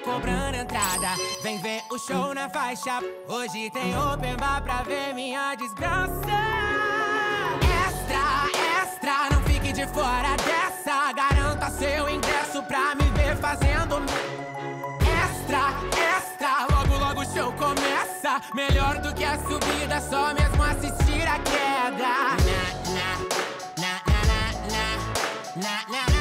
cobrando entrada. Vem ver o show na faixa. Hoje tem open bar pra ver minha desgraça. Extra, extra, não fique de fora dessa. Garanta seu ingresso pra me ver fazendo. Extra, extra, logo logo o show começa. Melhor do que a subida, só mesmo assistir a queda. Na, na, na, na, na, na, na, na.